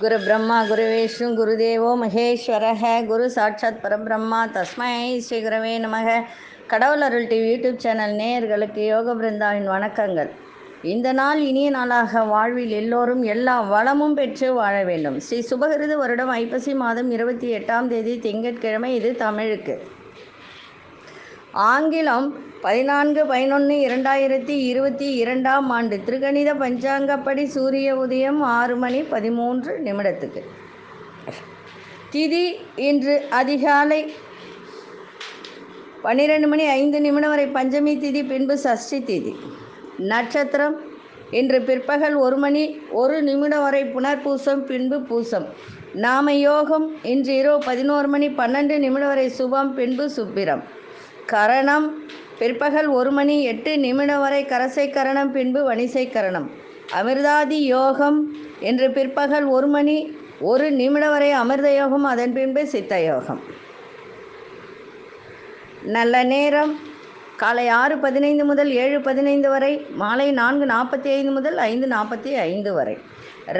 குரு பிரம்மா குரு விஷ்ணு குருதேவோ மகேஸ்வரக குரு சாட்சாத் பரபிரம்மா. தஸ்மை ஸ்ரீ குரவே நமக. கடவுள் அருள் டிவி யூடியூப் சேனல் நேயர்களுக்கு யோக பிருந்தாவின் வணக்கங்கள். இந்த நாள் இனிய நாளாக வாழ்வில் எல்லோரும் எல்லா வளமும் பெற்று வாழ வேண்டும். ஸ்ரீ சுபகிருது வருடம் ஐப்பசி மாதம் இருபத்தி எட்டாம் தேதி திங்கட்கிழமை. இது தமிழுக்கு. ஆங்கிலம் பதினான்கு பதினொன்று இரண்டாயிரத்தி இருபத்தி இரண்டாம் ஆண்டு திருகணித பஞ்சாங்கப்படி சூரிய உதயம் ஆறு மணி பதிமூன்று நிமிடத்துக்கு. திதி இன்று அதிகாலை பன்னிரெண்டு மணி ஐந்து நிமிடம் வரை பஞ்சமி திதி பின்பு சஷ்டி திதி. நட்சத்திரம் இன்று பிற்பகல் ஒரு மணி ஒரு நிமிடம் வரை புனர்பூசம் பின்பு பூசம். நாம யோகம் இன்று இரவு பதினோரு மணி பன்னெண்டு நிமிடம் வரை சுபம் பின்பு சுப்பிரம். கரணம் பிற்பகல் ஒரு மணி எட்டு நிமிடம் வரை கரசை கரணம் பின்பு வணிசை கரணம். அமிர்தாதி யோகம் என்று பிற்பகல் ஒரு மணி ஒரு நிமிடம் வரை அமிர்த யோகம் அதன் பின்பு சித்த யோகம். நல்ல நேரம். காலை ஆறு பதினைந்து முதல் ஏழு பதினைந்து வரை மாலை நான்கு நாற்பத்தி ஐந்து முதல் ஐந்து நாற்பத்தி ஐந்து வரை.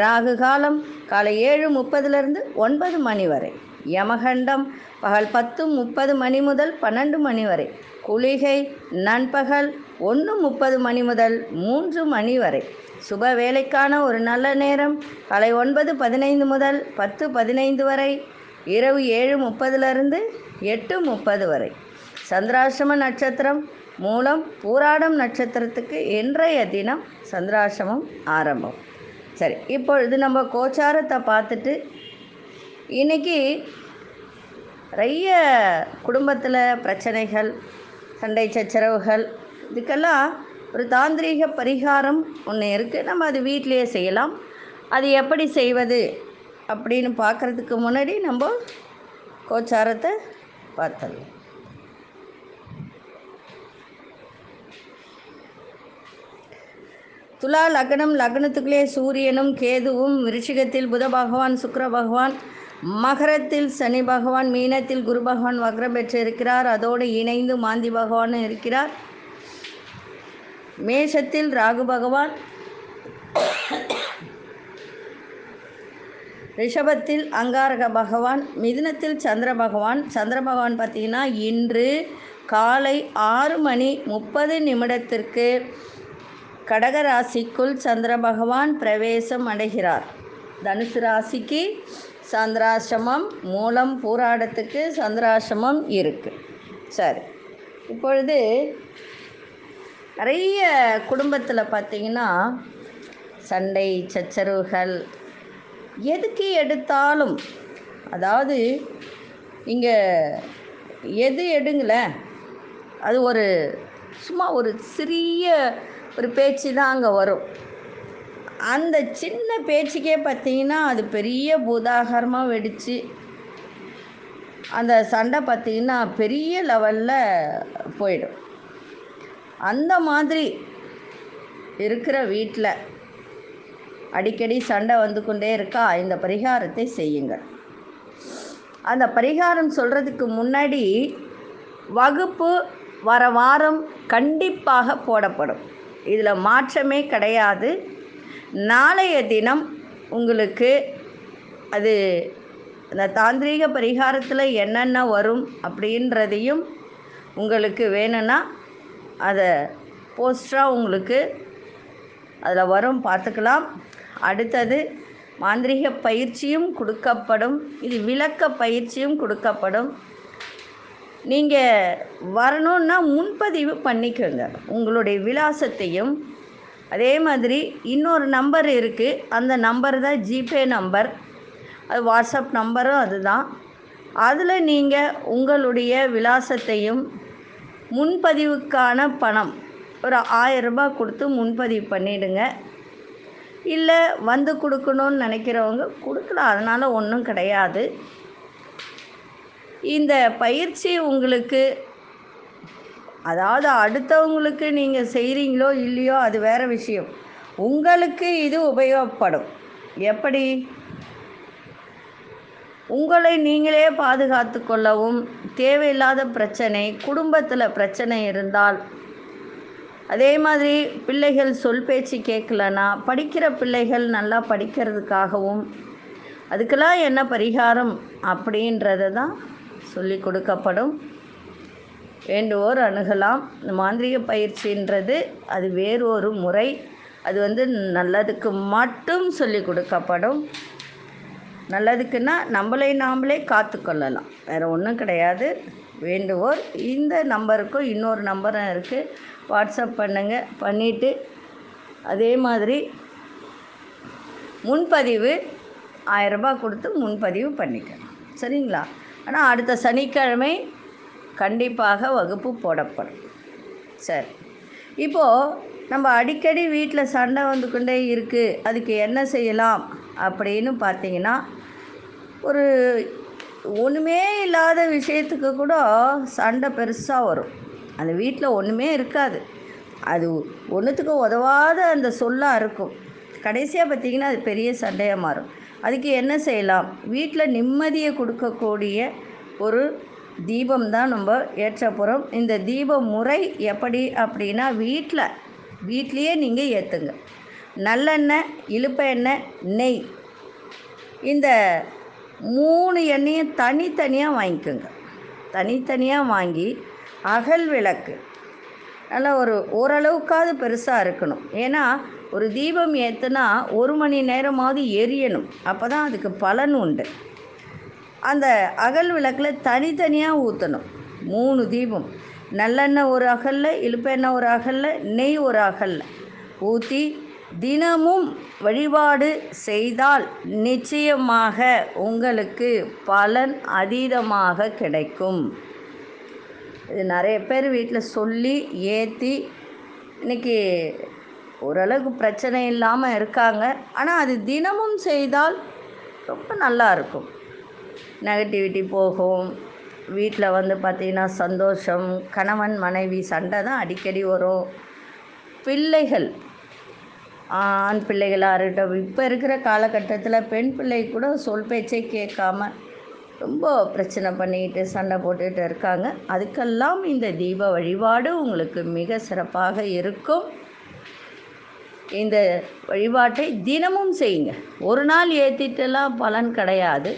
ராகு காலம் காலை ஏழு முப்பதுலேருந்து ஒன்பது மணி வரை. யமகண்டம் பகல் பத்து முப்பது மணி முதல் பன்னெண்டு மணி வரை. குளிகை நண்பகல் ஒன்று முப்பது மணி முதல் மூன்று மணி வரை. சுப வேலைக்கான ஒரு நல்ல நேரம். காலை ஒன்பது பதினைந்து முதல் பத்து பதினைந்து வரை. இரவு ஏழு முப்பதுலேருந்து எட்டு முப்பது வரை. சந்திராசிரம நட்சத்திரம் மூலம் பூராடம் நட்சத்திரத்துக்கு இன்றைய தினம் சந்திராசிரமம் ஆரம்பம். சரி இப்பொழுது நம்ம கோச்சாரத்தை பார்த்துட்டு இன்றைக்கி நிறைய குடும்பத்தில் பிரச்சனைகள் சண்டை சச்சரவுகள் இதுக்கெல்லாம் ஒரு தாந்திரீக பரிகாரம் ஒன்று இருக்குது நம்ம அது வீட்டிலையே செய்யலாம். அது எப்படி செய்வது அப்படின்னு பார்க்குறதுக்கு முன்னாடி நம்ம கோச்சாரத்தை பார்த்துடலாம் துலா லக்னம் லக்னத்துக்குள்ளே சூரியனும் கேதுவும் விருச்சிகத்தில் புத பகவான் சுக்கர பகவான் மகரத்தில் சனி பகவான் மீனத்தில் குரு பகவான் வக்ரம் பெற்று இருக்கிறார் அதோடு இணைந்து மாந்தி பகவானும் இருக்கிறார். மேஷத்தில் ராகு பகவான் ரிஷபத்தில் அங்காரக பகவான் மிதுனத்தில் சந்திர பகவான். சந்திர பகவான் பார்த்திங்கன்னா இன்று காலை ஆறு மணி முப்பது நிமிடத்திற்கு கடக ராசிக்குள் சந்திர பகவான் பிரவேசம் அடைகிறார். தனுசு ராசிக்கு சந்திராசிரமம் மூலம் பூராடத்துக்கு சந்திராசிரமம் இருக்குது சரி. இப்பொழுது நிறைய குடும்பத்தில் பார்த்திங்கன்னா சண்டை சச்சரவுகள் எதுக்கு எடுத்தாலும் அதாவது இங்கே எது எடுங்களேன் அது ஒரு சும்மா ஒரு சிறிய ஒரு பேச்சு தான் அங்கே வரும். அந்த சின்ன பேச்சுக்கே பார்த்தீங்கன்னா அது பெரிய பூதாகரமாக வெடித்து அந்த சண்டை பார்த்திங்கன்னா பெரிய லெவலில் போயிடும். அந்த மாதிரி இருக்கிற வீட்டில் அடிக்கடி சண்டை வந்து கொண்டே இருக்கா? இந்த பரிகாரத்தை செய்யுங்கள். அந்த பரிகாரம் சொல்கிறதுக்கு முன்னாடி வகுப்பு வர வாரம் கண்டிப்பாக போடப்படும். இதில் மாற்றமே கிடையாது. நாளைய தினம் உங்களுக்கு அது அந்த தாந்திரீக பரிகாரத்தில் என்னென்ன வரும் அப்படின்றதையும் உங்களுக்கு வேணும்னா அதை போஸ்டராக உங்களுக்கு அதில் வரும் பார்த்துக்கலாம். அடுத்தது மாந்திரிக பயிற்சியும் கொடுக்கப்படும். இது விளக்க பயிற்சியும் கொடுக்கப்படும். நீங்கள் வரணுன்னா முன்பதிவு பண்ணிக்கோங்க. உங்களுடைய விலாசத்தையும் அதே மாதிரி இன்னொரு நம்பர் இருக்குது அந்த நம்பர் தான் ஜிபே நம்பர் அது வாட்ஸ்அப் நம்பரும் அதுதான். அதில் நீங்கள் உங்களுடைய விலாசத்தையும் முன்பதிவுக்கான பணம் ஒரு ஆயரரூபா கொடுத்து முன்பதிவு பண்ணிவிடுங்க இல்லை வந்து கொடுக்கணுன்னு நினைக்கிறவங்க கொடுக்கலாம். அதனால் ஒன்றும் கிடையாது. இந்த பயிற்சி உங்களுக்கு அதாவது அடுத்தவங்களுக்கு நீங்கள் செய்கிறீங்களோ இல்லையோ அது வேறு விஷயம். உங்களுக்கு இது உபயோகப்படும். எப்படி? உங்களை நீங்களே பாதுகாத்து கொள்ளவும் தேவையில்லாத பிரச்சனை குடும்பத்தில் பிரச்சனை இருந்தால் அதே மாதிரி பிள்ளைகள் சொல் பேச்சு கேட்கலன்னா படிக்கிற பிள்ளைகள் நல்லா படிக்கிறதுக்காகவும் அதுக்கெல்லாம் என்ன பரிகாரம் அப்படின்றத தான் சொல்லி கொடுக்கப்படும். வேண்டுவோர் அணுகலாம். இந்த மாந்திரிக பயிற்சின்றது அது வேறு ஒரு முறை. அது வந்து நல்லதுக்கு மட்டும் சொல்லி கொடுக்கப்படும். நல்லதுக்குன்னா நம்மளை நாமளே காத்துக்கொள்ளலாம் வேறு ஒன்றும் கிடையாது. வேண்டுவோர் இந்த நம்பருக்கும் இன்னொரு நம்பரும் இருக்குது வாட்ஸ்அப் பண்ணுங்கள் பண்ணிவிட்டு அதே மாதிரி முன்பதிவு ஆயரரூபா கொடுத்து முன்பதிவு பண்ணிக்கணும். சரிங்களா? ஆனால் அடுத்த சனிக்கிழமை கண்டிப்பாக வகுப்பு போடப்படும். சரி. இப்போது நம்ம அடிக்கடி வீட்டில் சண்டை வந்து கொண்டே இருக்குது அதுக்கு என்ன செய்யலாம்? அப்படின்னு பார்த்தீங்கன்னா ஒரு ஒன்றுமே இல்லாத விஷயத்துக்கு கூட சண்டை பெருசாக வரும். அந்த வீட்டில் ஒன்றுமே இருக்காது. அது ஒன்றுத்துக்கு உதவாத அந்த சொல்லாக இருக்கும். கடைசியாக பார்த்திங்கன்னா அது பெரிய சண்டையாக மாறும். அதுக்கு என்ன செய்யலாம்? வீட்டில் நிம்மதியை கொடுக்கக்கூடிய ஒரு தீபம் தான் நம்ம ஏற்ற போகிறோம் இந்த தீப முறை எப்படி அப்படின்னா வீட்டில் வீட்லேயே நீங்கள் ஏற்றுங்க நல்லெண்ணெய் இழுப்ப எண்ணெய் நெய். இந்த மூணு எண்ணெயும் தனித்தனியாக வாங்கிக்கோங்க. தனித்தனியாக வாங்கி அகல் விளக்கு. நல்லா ஒரு ஓரளவுக்காவது பெருசாக இருக்கணும். ஏன்னா ஒரு தீபம் ஏற்றுனா ஒரு மணி நேரமாவது எரியணும். அப்போ தான் அதுக்கு பலன் உண்டு. அந்த அகல் விளக்கில் தனித்தனியாக ஊற்றணும் மூணு தீபம். நல்லெண்ணெய் ஒரு அகலில் இழுப்பெண்ணெய் ஒரு அகலில் நெய் ஒரு அகலில். ஊற்றி தினமும் வழிபாடு செய்தால் நிச்சயமாக உங்களுக்கு பலன் அதீதமாக கிடைக்கும். இது நிறைய பேர் வீட்டில் சொல்லி ஏற்றி இன்றைக்கி ஓரளவுக்கு பிரச்சனை இல்லாமல் இருக்காங்க. ஆனால் அது தினமும் செய்தால் ரொம்ப நல்லா இருக்கும். நெகட்டிவிட்டி போகும். வீட்டில் வந்து பார்த்திங்கன்னா சந்தோஷம் கணவன் மனைவி சண்டை தான் அடிக்கடி வரும். பிள்ளைகள் ஆண் பிள்ளைகளாக இருக்கட்டும் இப்போ இருக்கிற காலகட்டத்தில் பெண் பிள்ளை கூட சொல் பேச்சை கேட்காம ரொம்ப பிரச்சனை பண்ணிக்கிட்டு சண்டை போட்டுக்கிட்டு இருக்காங்க. அதுக்கெல்லாம் இந்த தீப வழிபாடு உங்களுக்கு மிக சிறப்பாக இருக்கும். இந்த வழிபாட்டை தினமும் செய்யுங்க. ஒரு நாள் ஏற்றிட்டுலாம் பலன் கிடையாது.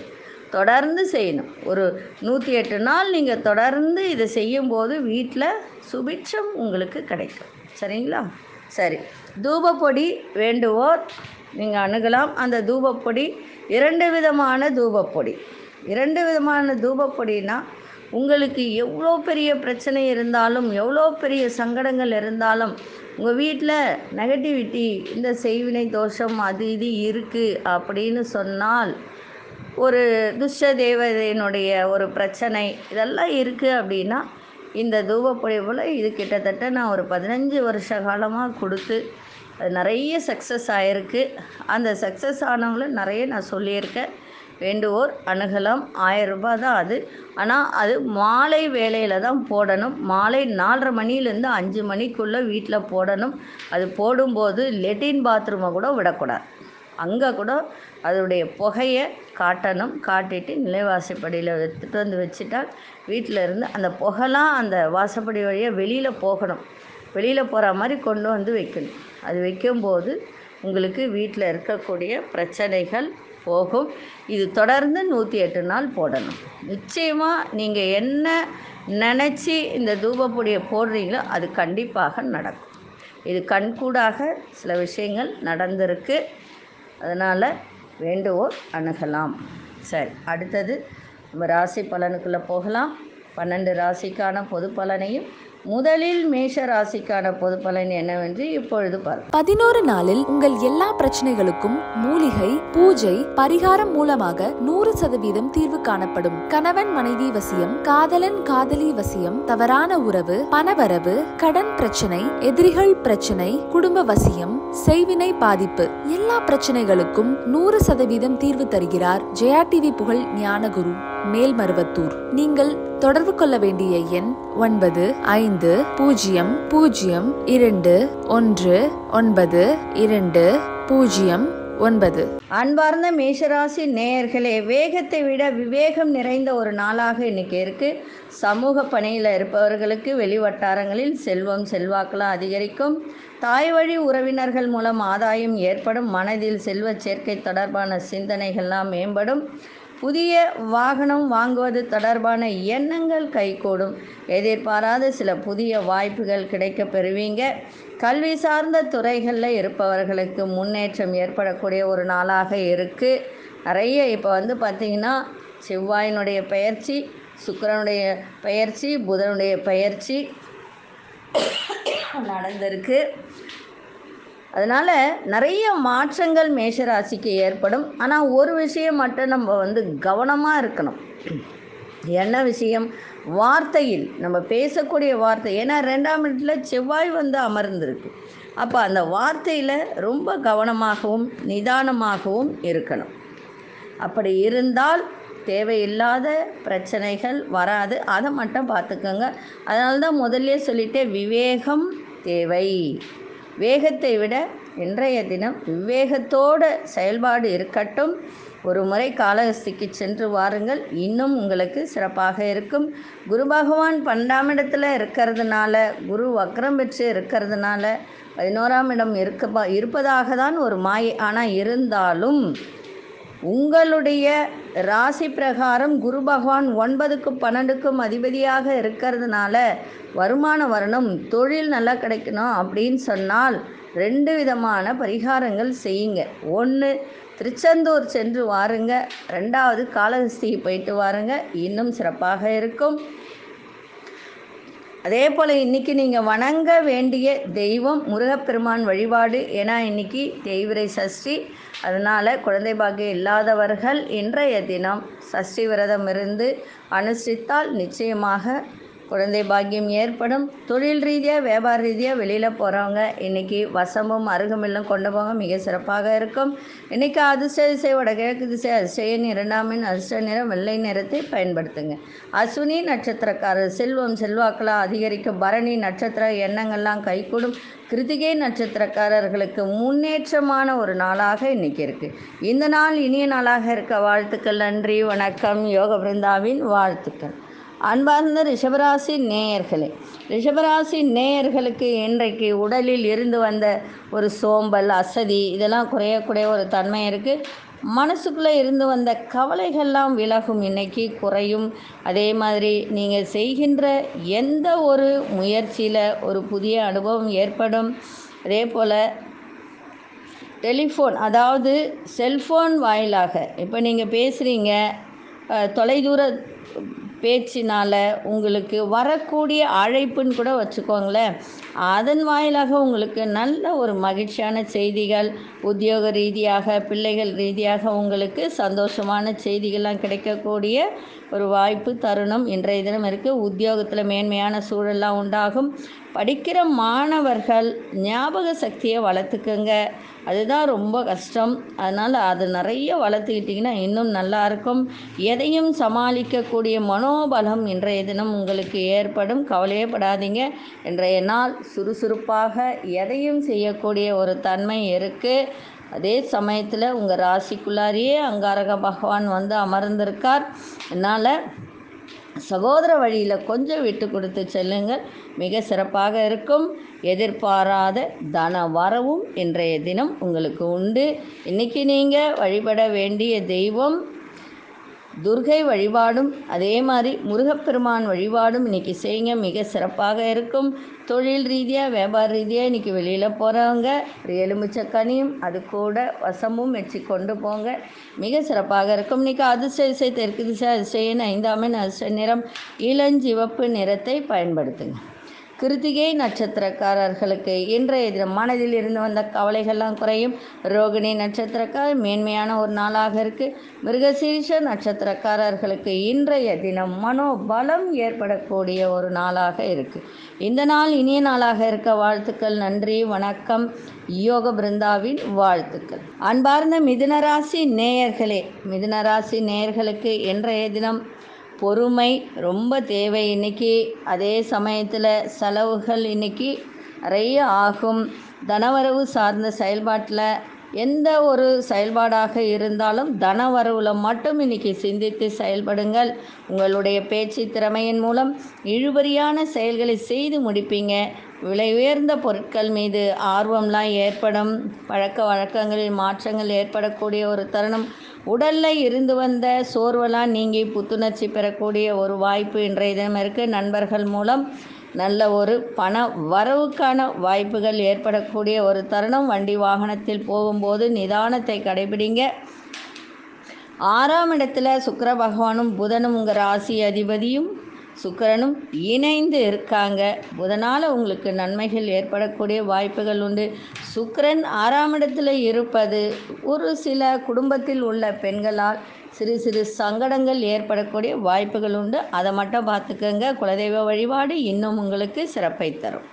தொடர்ந்து செய்யணும். ஒரு நூற்றி எட்டு நாள் நீங்கள் தொடர்ந்து இதை செய்யும்போது வீட்டில் சுபிட்சம் உங்களுக்கு கிடைக்கும். சரிங்களா? சரி. தூபப்பொடி வேண்டுவோர் நீங்கள் அணுகலாம். அந்த தூபப்பொடி இரண்டு விதமான தூபப்பொடி. இரண்டு விதமான தூபப்பொடினா உங்களுக்கு எவ்வளோ பெரிய பிரச்சனை இருந்தாலும் எவ்வளோ பெரிய சங்கடங்கள் இருந்தாலும் உங்கள் வீட்டில் நெகட்டிவிட்டி இந்த செய்வினை தோஷம் அது இது இருக்குது அப்படின்னு சொன்னால் ஒரு துஷ்ட தேவதையினுடைய ஒரு பிரச்சனை இதெல்லாம் இருக்குது அப்படின்னா இந்த தூபப்பொடி போல் இது கிட்டத்தட்ட நான் ஒரு பதினஞ்சு வருஷ காலமாக கொடுத்து அது நிறைய சக்ஸஸ் ஆகிருக்கு அந்த சக்ஸஸ் ஆனவங்கள நிறைய நான் சொல்லியிருக்கேன். வேண்டுவோர் அணுகலாம். ஆயிரம் ரூபாய் தான் அது. ஆனால் அது மாலை வேலையில் தான் போடணும். மாலை நாலரை மணிலேருந்து அஞ்சு மணிக்குள்ளே வீட்டில் போடணும். அது போடும்போது லெட்டின் பாத்ரூமை கூட விடக்கூடாது. அங்கே கூட அதோடைய புகையை காட்டணும். காட்டிட்டு நிலைவாசப்படியில் எடுத்துகிட்டு வந்து வச்சுட்டால் வீட்டில் இருந்து அந்த புகைலாம் அந்த வாசப்படி வழியாக வெளியில் போகணும். வெளியில் போகிற மாதிரி கொண்டு வந்து வைக்கணும். அது வைக்கும்போது உங்களுக்கு வீட்டில் இருக்கக்கூடிய பிரச்சனைகள் போகும். இது தொடர்ந்து நூற்றி எட்டு நாள் போடணும். நிச்சயமாக நீங்கள் என்ன நினச்சி இந்த தூபப்பொடியை போடுறீங்களோ அது கண்டிப்பாக நடக்கும். இது கண்கூடாக சில விஷயங்கள் நடந்திருக்கு. அதனால் வேண்டுவோர் அணுகலாம். சரி அடுத்தது நம்ம ராசி பலனுக்குள்ளே போகலாம். பன்னெண்டு ராசிக்கான பொது பலனையும் முதலில் மேஷ ராசிக்கான பொது பலன் என்னவென்று இப்பொழுது பார்ப்போம். பதினோரு நாளில் உங்கள் எல்லா பிரச்சனைகளுக்கும் மூலிகை பூஜை பரிகாரம் மூலமாக நூறு சதவீதம் தீர்வு காணப்படும். கணவன் மனைவி வசியம் காதலன் காதலி வசியம் தவறான உறவு பணவரவு கடன் பிரச்சனை எதிரிகள் பிரச்சனை குடும்ப வசியம் செய்வினை பாதிப்பு. எல்லா பிரச்சனைகளுக்கும் நூறு சதவீதம் தீர்வு தருகிறார் ஜெயா டிவி புகழ் ஞானகுரு. மேல்மருவத்தூர். நீங்கள் தொடர்பு கொள்ள வேண்டிய எண் ஒன்பது ஐந்து பூஜ்ஜியம் பூஜ்ஜியம் இரண்டு ஒன்று ஒன்பது இரண்டு பூஜ்ஜியம் ஒன்பது. அன்பார்ந்த மேஷராசி நேயர்களே வேகத்தை விட விவேகம் நிறைந்த ஒரு நாளாக இன்னைக்கு இருக்கு. சமூக பணியில் இருப்பவர்களுக்கு வெளிவட்டாரங்களில் செல்வம் செல்வாக்கெல்லாம் அதிகரிக்கும். தாய் வழி உறவினர்கள் மூலம் ஆதாயம் ஏற்படும். மனதில் செல்வச் சேர்க்கை தொடர்பான சிந்தனைகள்லாம் மேம்படும். புதிய வாகனம் வாங்குவது தொடர்பான எண்ணங்கள் கைகூடும். எதிர்பாராத சில புதிய வாய்ப்புகள் கிடைக்க பெறுவீங்க. கல்வி சார்ந்த துறைகளில் இருப்பவர்களுக்கு முன்னேற்றம் ஏற்படக்கூடிய ஒரு நாளாக இருக்குது நிறைய இப்போ வந்து பார்த்திங்கன்னா செவ்வாயினுடைய பயிற்சி சுக்கிரனுடைய பயிற்சி புதனுடைய பயிற்சி நடந்திருக்கு. அதனால் நிறைய மாற்றங்கள் மேஷராசிக்கு ஏற்படும். ஆனால் ஒரு விஷயம் மட்டும் நம்ம வந்து கவனமாக இருக்கணும். என்ன விஷயம்? வார்த்தையில். நம்ம பேசக்கூடிய வார்த்தை. ஏன்னா ரெண்டாம் இடத்துல செவ்வாய் வந்து அமர்ந்திருக்கு. அப்போ அந்த வார்த்தையில் ரொம்ப கவனமாகவும் நிதானமாகவும் இருக்கணும். அப்படி இருந்தால் தேவையில்லாத பிரச்சனைகள் வராது. அதை மட்டும் பார்த்துக்கோங்க. அதனால தான் முதல்ல சொல்லிட்டே விவேகம் தேவை. வேகத்தை விட இன்றைய தினம் விவேகத்தோட செயல்பாடு இருக்கட்டும். ஒரு முறை காலகஸ்திக்கு சென்று வாருங்கள். இன்னும் உங்களுக்கு சிறப்பாக இருக்கும். குரு பகவான் பன்னெண்டாம் இடத்துல இருக்கிறதுனால குரு வக்ரம் பெற்று இருக்கிறதுனால பதினோராம் இடம் இருக்க இருப்பதாக தான் ஒரு மாயை. ஆனால் இருந்தாலும் உங்களுடைய ராசி பிரகாரம் குரு பகவான் ஒன்பதுக்கும் பன்னெண்டுக்கும் அதிபதியாக இருக்கிறதுனால வருமான வரணும் தொழில் நல்லா கிடைக்கணும் அப்படின்னு சொன்னால் ரெண்டு விதமான பரிகாரங்கள் செய்யுங்க. ஒன்று திருச்செந்தூர் சென்று வாருங்க. ரெண்டாவது காளஹஸ்தி போயிட்டு வாருங்க. இன்னும் சிறப்பாக இருக்கும். அதே போல் இன்றைக்கி நீங்கள் வணங்க வேண்டிய தெய்வம் முருகப்பெருமான் வழிபாடு. ஏன்னா இன்றைக்கி தெய்வரை சஷ்டி. அதனால் குழந்தை பாக்கியம் இல்லாதவர்கள் இன்றைய தினம் சஷ்டி விரதம் இருந்து அனுஷ்டித்தால் நிச்சயமாக குழந்தை பாக்கியம் ஏற்படும். தொழில் ரீதியாக வியாபார ரீதியாக வெளியில் போகிறவங்க இன்றைக்கி வசமும் அருகமில்லும் கொண்டு போங்க. மிக சிறப்பாக இருக்கும். இன்றைக்கி அதிர்ஷ்ட திசை வடகிழக்கு திசை அதிர்ஷ்டன் இரண்டாமின் அதிர்ஷ்ட நிறம் வெள்ளை நிறத்தை பயன்படுத்துங்க. அஸ்வினி நட்சத்திரக்காரர் செல்வம் செல்வாக்கெல்லாம் அதிகரிக்கும். பரணி நட்சத்திர எண்ணங்கள்லாம் கைகூடும். கிருத்திகை நட்சத்திரக்காரர்களுக்கு முன்னேற்றமான ஒரு நாளாக இன்றைக்கி இருக்குது இந்த நாள் இனிய நாளாக இருக்க. வாழ்த்துக்கள் நன்றி வணக்கம். யோக பிருந்தாவின் வாழ்த்துக்கள். அன்பார்ந்த ரிஷபராசி நேயர்களே ரிஷபராசி நேயர்களுக்கு இன்றைக்கு உடலில் இருந்து வந்த ஒரு சோம்பல் அசதி இதெல்லாம் குறையக்கூடிய ஒரு தன்மை இருக்குது மனசுக்குள்ளே இருந்து வந்த கவலைகள்லாம் விலகும் இன்னைக்கு குறையும். அதே மாதிரி நீங்கள் செய்கின்ற எந்த ஒரு முயற்சியில் ஒரு புதிய அனுபவம் ஏற்படும். அதே போல் டெலிஃபோன் அதாவது செல்ஃபோன் வாயிலாக இப்போ நீங்கள் பேசுகிறீங்க தொலைதூர பேச்சினால் உங்களுக்கு வரக்கூடிய அழைப்புன்னு கூட வச்சுக்கோங்களேன். அதன் வாயிலாக உங்களுக்கு நல்ல ஒரு மகிழ்ச்சியான செய்திகள் உத்தியோக ரீதியாக பிள்ளைகள் ரீதியாக உங்களுக்கு சந்தோஷமான செய்திகள்லாம் கிடைக்கக்கூடிய ஒரு வாய்ப்பு தருணம். இன்றைய தினம் இருக்குது உத்தியோகத்தில் மேன்மையான சூழல்லாம் உண்டாகும். படிக்கிற மாணவர்கள் ஞாபக சக்தியை வளர்த்துக்குங்க. அதுதான் ரொம்ப கஷ்டம். அதனால் அது நிறைய வளர்த்துக்கிட்டிங்கன்னா இன்னும் நல்லாயிருக்கும் எதையும் சமாளிக்கக்கூடிய மனோபலம் இன்றைய தினம் உங்களுக்கு ஏற்படும். கவலையே படாதீங்க. இன்றைய நாள் சுறுசுறுப்பாக எதையும் செய்யக்கூடிய ஒரு தன்மை இருக்குது அதே சமயத்தில் உங்கள் ராசிக்குள்ளாரியே அங்காரக பகவான் வந்து அமர்ந்திருக்கார். அதனால் சகோதர வழியில் கொஞ்சம் விட்டு கொடுத்து செல்லுங்கள். மிக சிறப்பாக இருக்கும். எதிர்பாராத தன வரவும் இன்றைய தினம் உங்களுக்கு உண்டு. இன்றைக்கி நீங்கள் வழிபட வேண்டிய தெய்வம் துர்கை வழிபாடும் அதே மாதிரி முருகப்பெருமான் வழிபாடும் இன்றைக்கி செய்யுங்க. மிக சிறப்பாக இருக்கும். தொழில் ரீதியாக வியாபார ரீதியாக இன்றைக்கி வெளியில் போகிறவங்க ஒரு எலுமிச்சக்கனியும் அது கூட வசமும் வச்சு கொண்டு போங்க. மிக சிறப்பாக இருக்கும். இன்றைக்கி அதிர்ஷ்ட திசை தெற்கு திசை அதிர்ஷ்டன் ஐந்தாமின் அதிர்ஷ்ட நிறம் இளஞ்சிவப்பு நிறத்தை பயன்படுத்துங்க. கிருத்திகை நட்சத்திரக்காரர்களுக்கு இன்றைய தினம் மனதில் இருந்து வந்த கவலைகள்லாம் குறையும். ரோகிணி நட்சத்திரக்கார் மேன்மையான ஒரு நாளாக இருக்குது மிருகசீரிஷ நட்சத்திரக்காரர்களுக்கு இன்றைய தினம் மனோபலம் ஏற்படக்கூடிய ஒரு நாளாக இருக்குது இந்த நாள் இனிய நாளாக இருக்க வாழ்த்துக்கள் நன்றி வணக்கம். யோக பிருந்தாவின் வாழ்த்துக்கள். அன்பார்ந்த மிதுனராசி நேயர்களே மிதுனராசி நேயர்களுக்கு இன்றைய தினம் பொறுமை ரொம்ப தேவை. இன்னைக்கு அதே சமயத்தில் செலவுகள் இன்னைக்கு நிறைய ஆகும். தனவரவு சார்ந்த செயல்பாட்டில் எந்த ஒரு செயல்பாடாக இருந்தாலும் தன மட்டும் இன்னைக்கு சிந்தித்து செயல்படுங்கள். உங்களுடைய பேச்சு திறமையின் மூலம் இழுபறியான செயல்களை செய்து முடிப்பீங்க. விலை உயர்ந்த பொருட்கள் மீது ஆர்வம்லாம் ஏற்படும். பழக்க வழக்கங்களில் மாற்றங்கள் ஏற்படக்கூடிய ஒரு தருணம். உடலில் இருந்து வந்த சோர்வெல்லாம் நீங்கி புத்துணர்ச்சி பெறக்கூடிய ஒரு வாய்ப்பு இன்றைய தினம் இருக்குது நண்பர்கள் மூலம் நல்ல ஒரு பண வரவுக்கான வாய்ப்புகள் ஏற்படக்கூடிய ஒரு தருணம். வண்டி வாகனத்தில் போகும்போது நிதானத்தை கடைபிடிங்க. ஆறாம் இடத்துல சுக்கர பகவானும் புதனும் உங்கள் ராசி அதிபதியும் சுக்கரனும் இணைந்து இருக்காங்க. புதனால் உங்களுக்கு நன்மைகள் ஏற்படக்கூடிய வாய்ப்புகள் உண்டு. சுக்கரன் ஆறாம் இடத்துல இருப்பது ஒரு சில குடும்பத்தில் உள்ள பெண்களால் சிறு சிறு சங்கடங்கள் ஏற்படக்கூடிய வாய்ப்புகள் உண்டு. அதை மட்டும் பார்த்துக்கோங்க. குலதெய்வ வழிபாடு இன்னும் உங்களுக்கு சிறப்பை தரும்.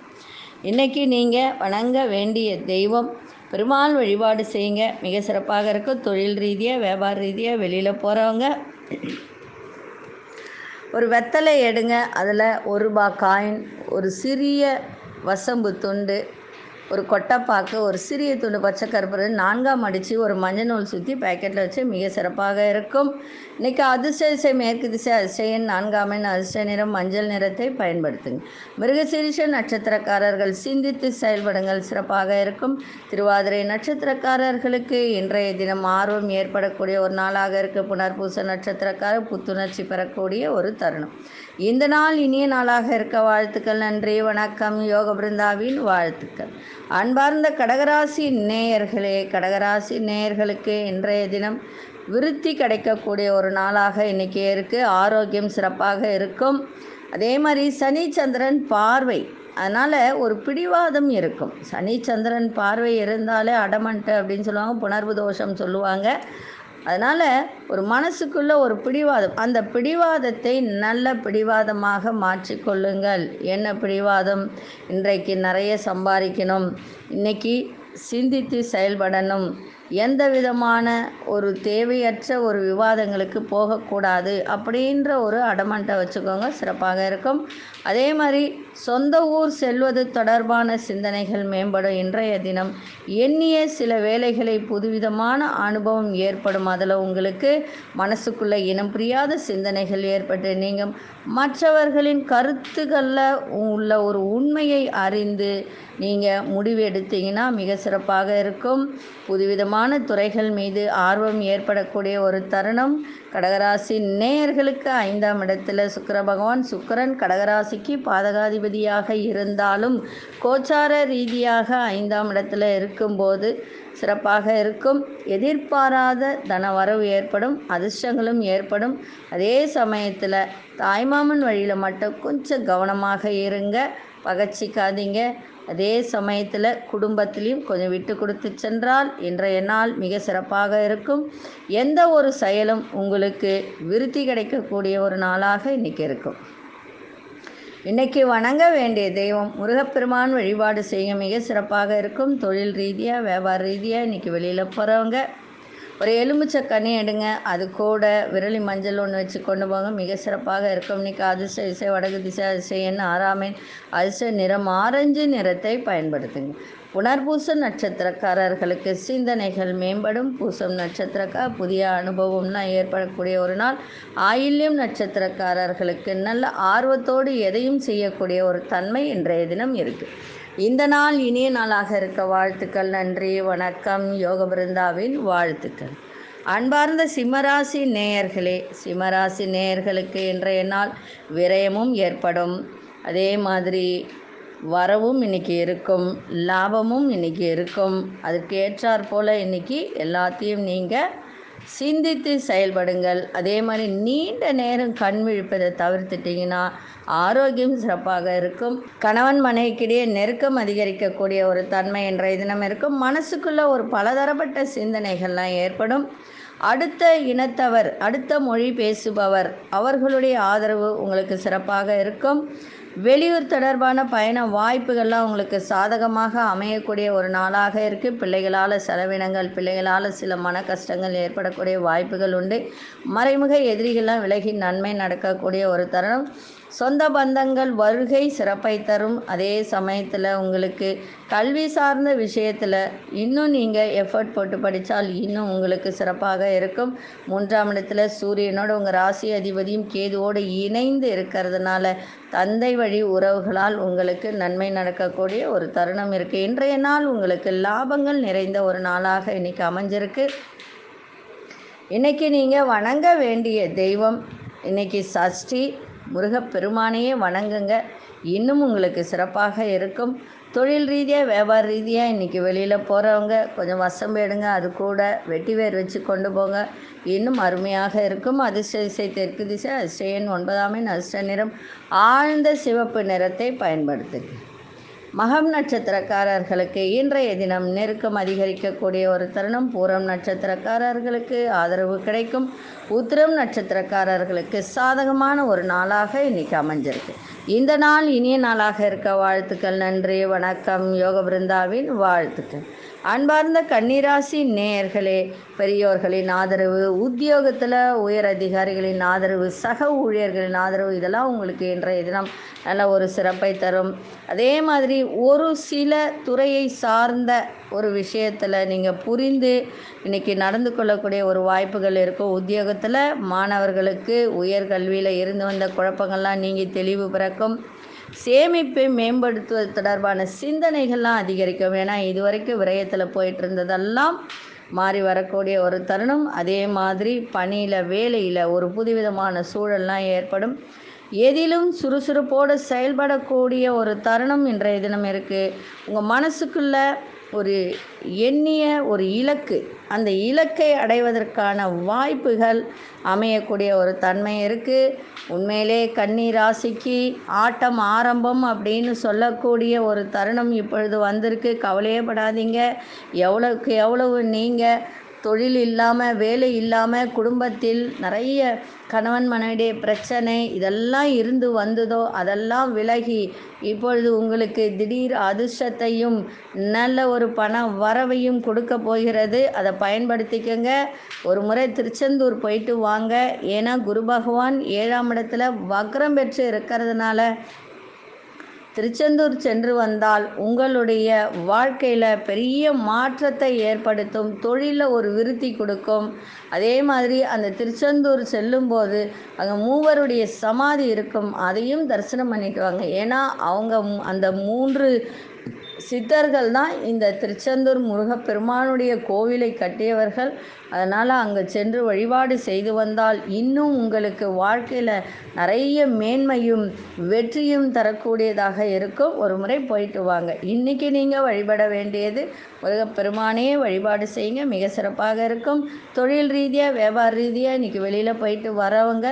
இன்றைக்கி நீங்கள் வணங்க வேண்டிய தெய்வம் பெருமாள் வழிபாடு செய்யுங்க. மிக சிறப்பாக இருக்கும். தொழில் ரீதியாக வியாபார ரீதியாக வெளியில் போகிறவங்க ஒரு வெத்தலை எடுங்க. அதில் ஒரு ரூபா காயின் ஒரு சிறிய வசம்பு துண்டு ஒரு கொட்டைப்பாக்கு ஒரு சிறிய துண்டு பச்சை கருப்பு நான்காம் அடித்து ஒரு மஞ்சள் நூல் சுற்றி பேக்கெட்டில் வச்சு மிக சிறப்பாக இருக்கும். இன்றைக்கி அதிர்ஷ்ட திசை மேற்கு திசை அதிர்ஷ்டன் நான்காம் எண் அதிர்ஷ்ட நிறம் மஞ்சள் நிறத்தை பயன்படுத்துங்க. மிருகசீரிஷ நட்சத்திரக்காரர்கள் சிந்தித்து செயல்படுங்கள் சிறப்பாக இருக்கும். திருவாதிரை நட்சத்திரக்காரர்களுக்கு இன்றைய தினம் ஆர்வம் ஏற்படக்கூடிய ஒரு நாளாக இருக்குது புனர்பூச நட்சத்திரக்காரர் புத்துணர்ச்சி பெறக்கூடிய ஒரு தருணம். இந்த நாள் இனிய நாளாக இருக்க வாழ்த்துக்கள் நன்றி வணக்கம் யோக பிருந்தாவின் வாழ்த்துக்கள். அன்பார்ந்த கடகராசி நேயர்களே கடகராசி நேயர்களுக்கு இன்றைய தினம் விருத்தி கிடைக்கக்கூடிய ஒரு நாளாக இன்றைக்கி இருக்குது ஆரோக்கியம் சிறப்பாக இருக்கும். அதே மாதிரி சனி சந்திரன் பார்வை அதனால் ஒரு பிடிவாதம் இருக்கும். சனி சந்திரன் பார்வை இருந்தாலே அடமன்ட்டு அப்படின்னு சொல்லுவாங்க புணர்வு தோஷம் சொல்லுவாங்க. அதனால் ஒரு மனசுக்குள்ள ஒரு பிடிவாதம் அந்த பிடிவாதத்தை நல்ல பிடிவாதமாக மாற்றிக்கொள்ளுங்கள். என்ன பிடிவாதம்? இன்றைக்கு நிறைய சம்பாதிக்கணும். இன்னைக்கு சிந்தித்து செயல்படணும். எந்த விதமான ஒரு தேவையற்ற ஒரு விவாதங்களுக்கு போகக்கூடாது அப்படின்ற ஒரு அடமண்ட்டை வச்சுக்கோங்க. சிறப்பாக இருக்கும். அதே மாதிரி சொந்த ஊர் செல்வது தொடர்பான சிந்தனைகள் மேம்படும். இன்றைய தினம் எண்ணிய சில வேலைகளை புதுவிதமான அனுபவம் ஏற்படும். அதில் உங்களுக்கு மனசுக்குள்ளே இனம் புரியாத சிந்தனைகள் ஏற்பட்டு நீங்கள் மற்றவர்களின் கருத்துக்களில் உள்ள ஒரு உண்மையை அறிந்து நீங்கள் முடிவு எடுத்தீங்கன்னா மிக சிறப்பாக இருக்கும். புதுவிதமான துறைகள் மீது ஆர்வம் ஏற்படக்கூடிய ஒரு தருணம் கடகராசி நேயர்களுக்கு ஐந்தாம் இடத்துல சுக்கர பகவான் சுக்கிரன் கடகராசிக்கு பாதகாதிபதியாக இருந்தாலும் கோச்சார ரீதியாக ஐந்தாம் இடத்துல இருக்கும்போது சிறப்பாக இருக்கும். எதிர்பாராத தன வரவு ஏற்படும் அதிர்ஷ்டங்களும் ஏற்படும். அதே சமயத்தில் தாய்மாமன் வழியில் மட்டும் கொஞ்சம் கவனமாக இருங்க பகச்சிக்காதீங்க. அதே சமயத்தில் குடும்பத்திலையும் கொஞ்சம் விட்டு கொடுத்து சென்றால் இன்றைய நாள் மிக சிறப்பாக இருக்கும். எந்த ஒரு செயலும் உங்களுக்கு விருத்தி கிடைக்கக்கூடிய ஒரு நாளாக இன்றைக்கி இருக்கும். இன்னைக்கு வணங்க வேண்டிய தெய்வம் முருகப்பெருமான் வழிபாடு செய்ய மிக சிறப்பாக இருக்கும். தொழில் ரீதியாக வியாபார ரீதியாக இன்றைக்கி வெளியில் போகிறவங்க ஒரு எலுமிச்சை கனி எடுங்க. அது கூட விரலி மஞ்சள் ஒன்று வச்சு கொண்டு போங்க. மிக சிறப்பாக இருக்கும். இன்றைக்கி அதிர்ஷ்ட இசை வடக்கு திசை அதிசயன்னு ஆறாமேன். அதிர்ஷ்ட நிறம் ஆரஞ்சு நிறத்தை பயன்படுத்துங்க. புனர்பூச நட்சத்திரக்காரர்களுக்கு சிந்தனைகள் மேம்படும். பூசம் நட்சத்திரக்கா புதிய அனுபவம்லாம் ஏற்படக்கூடிய ஒரு நாள். ஆயில்யம் நட்சத்திரக்காரர்களுக்கு நல்ல ஆர்வத்தோடு எதையும் செய்யக்கூடிய ஒரு தன்மை இன்றைய தினம் இருக்குது இந்த நாள் இனிய நாளாக இருக்க வாழ்த்துக்கள் நன்றி வணக்கம். யோக பிருந்தாவின் வாழ்த்துக்கள். அன்பார்ந்த சிம்மராசி நேயர்களே சிம்மராசி நேயர்களுக்கு இன்றைய நாள் விரயமும் ஏற்படும். அதே மாதிரி வரவும் இன்னைக்கு இருக்கும் லாபமும் இன்னைக்கு இருக்கும். அதுக்கு ஏற்றாற் போல் இன்னைக்கு எல்லாத்தையும் நீங்கள் சிந்தித்து செயல்படுங்கள். அதே மாதிரி நீண்ட நேரம் கண் விழிப்பதை தவிர்த்துட்டிங்கன்னா ஆரோக்கியம் சிறப்பாக இருக்கும். கணவன் மனைவிக்கிடையே நெருக்கம் அதிகரிக்கக்கூடிய ஒரு தன்மை என்ற தினம் இருக்கும். மனசுக்குள்ளே ஒரு பலதரப்பட்ட சிந்தனைகள்லாம் ஏற்படும். அடுத்த இனத்தவர் அடுத்த மொழி பேசுபவர் அவர்களுடைய ஆதரவு உங்களுக்கு சிறப்பாக இருக்கும். வெளியூர் தொடர்பான பயண வாய்ப்புகள்லாம் உங்களுக்கு சாதகமாக அமையக்கூடிய ஒரு நாளாக இருக்குது பிள்ளைகளால் செலவினங்கள் பிள்ளைகளால் சில மன கஷ்டங்கள் ஏற்படக்கூடிய வாய்ப்புகள் உண்டு. மறைமுக எதிரிகள்லாம் விலகி நன்மை நடக்கக்கூடிய ஒரு தருணம். சொந்த பந்தங்கள் வருகை சிறப்பை தரும். அதே சமயத்தில் உங்களுக்கு கல்வி சார்ந்த விஷயத்தில் இன்னும் நீங்கள் எஃபர்ட் போட்டு படித்தால் இன்னும் உங்களுக்கு சிறப்பாக இருக்கும். மூன்றாம் இடத்துல சூரியனோட உங்கள் ராசி அதிபதியும் கேதுவோடு இணைந்து இருக்கிறதுனால தந்தை வழி உறவுகளால் உங்களுக்கு நன்மை நடக்கக்கூடிய ஒரு தருணம் இருக்குது இன்றைய நாள் உங்களுக்கு லாபங்கள் நிறைந்த ஒரு நாளாக இன்னைக்கு அமைஞ்சிருக்கு. இன்றைக்கி நீங்கள் வணங்க வேண்டிய தெய்வம் இன்றைக்கி சஷ்டி முருகப்பெருமானையே வணங்குங்க. இன்னும் உங்களுக்கு சிறப்பாக இருக்கும். தொழில் ரீதியாக வியாபார ரீதியாக இன்றைக்கி வெளியில் போகிறவங்க கொஞ்சம் வசம் எடுங்க அது கூட வெட்டி வேர் வச்சு கொண்டு போங்க. இன்னும் அருமையாக இருக்கும். அதிர்ஷ்ட திசை தெற்கு திசை அதிர்ஷ்ட ஒன்பதாம் அதிர்ஷ்ட நிறம் ஆழ்ந்த சிவப்பு நிறத்தை பயன்படுத்துங்க. மகம் நட்சத்திரக்காரர்களுக்கு இன்றைய தினம் நெருக்கம் அதிகரிக்கக்கூடிய ஒரு தருணம். பூரம் நட்சத்திரக்காரர்களுக்கு ஆதரவு கிடைக்கும். உத்திரம் நட்சத்திரக்காரர்களுக்கு சாதகமான ஒரு நாளாக இன்னைக்கு அமைஞ்சிருக்கு. இந்த நாள் இனிய நாளாக இருக்க வாழ்த்துக்கள். நன்றி வணக்கம். யோக பிருந்தாவின் வாழ்த்துக்கள். அன்பார்ந்த கன்னிராசி நேயர்களே பெரியோர்களின் ஆதரவு உத்தியோகத்தில் உயர் அதிகாரிகளின் ஆதரவு சக ஊழியர்களின் ஆதரவு இதெல்லாம் உங்களுக்கு இன்றைய தினம் நல்ல ஒரு சிறப்பை தரும். அதே மாதிரி ஒரு சில துறையை சார்ந்த ஒரு விஷயத்தில் நீங்கள் புரிந்து இன்றைக்கி நடந்து கொள்ளக்கூடிய ஒரு வாய்ப்புகள் இருக்கும். உத்தியோகத்தில் மாணவர்களுக்கு உயர்கல்வியில் இருந்து வந்த குழப்பங்கள்லாம் நீங்கள் தெளிவு பிறக்கும். சேமிப்பை மேம்படுத்துவது தொடர்பான சிந்தனைகள்லாம் அதிகரிக்கும். ஏன்னா இதுவரைக்கும் விரயத்தில் போயிட்டு இருந்ததெல்லாம் மாறி வரக்கூடிய ஒரு தருணம். அதே மாதிரி பணியில் வேலையில் ஒரு புதுவிதமான சூழல்லாம் ஏற்படும். எதிலும் சுறுசுறுப்போடு செயல்படக்கூடிய ஒரு தருணம் இன்றைய தினம் இருக்குது உங்கள் மனசுக்குள்ளே ஒரு எண்ணிய ஒரு இலக்கு. அந்த இலக்கை அடைவதற்கான வாய்ப்புகள் அமையக்கூடிய ஒரு தன்மை இருக்குது உண்மையிலே கன்னி ராசிக்கு ஆட்டம் ஆரம்பம் அப்படின்னு சொல்லக்கூடிய ஒரு தருணம் இப்பொழுது வந்திருக்கு. கவலையே படாதீங்க. எவ்வளோக்கு எவ்வளவு நீங்கள் தொழில் இல்லாமல் வேலை இல்லாமல் குடும்பத்தில் நிறைய கணவன் மனைவிடைய பிரச்சனை இதெல்லாம் இருந்து வந்ததோ அதெல்லாம் விலகி இப்பொழுது உங்களுக்கு திடீர் அதிர்ஷ்டத்தையும் நல்ல ஒரு பண வரவையும் கொடுக்க போகிறது. அதை பயன்படுத்திக்கங்க. ஒரு முறை திருச்செந்தூர் போயிட்டு வாங்க. ஏன்னா குரு பகவான் ஏழாம் இடத்துல வக்ரம் பெற்று இருக்கிறதுனால திருச்செந்தூர் சென்று வந்தால் உங்களுடைய வாழ்க்கையில் பெரிய மாற்றத்தை ஏற்படுத்தும் தொழிலில் ஒரு விருத்தி கொடுக்கும். அதே மாதிரி அந்த திருச்செந்தூர் செல்லும்போது அங்கே மூவருடைய சமாதி இருக்கும். அதையும் தரிசனம் பண்ணிட்டு வாங்க ஏன்னா அவங்க அந்த மூன்று சித்தர்கள் தான் இந்த திருச்செந்தூர் முருகப்பெருமானுடைய கோவிலை கட்டியவர்கள். அதனால் அங்கே சென்று வழிபாடு செய்து வந்தால் இன்னும் உங்களுக்கு வாழ்க்கையில் நிறைய மேன்மையும் வெற்றியும் தரக்கூடியதாக இருக்கும். ஒரு முறை போயிட்டு வாங்க. இன்றைக்கி நீங்கள் வழிபட வேண்டியது முருகப்பெருமானே வழிபாடு செய்யுங்க. மிக சிறப்பாக இருக்கும். தொழில் ரீதியாக வியாபார ரீதியாக இன்றைக்கி வெளியில் போயிட்டு வரவங்க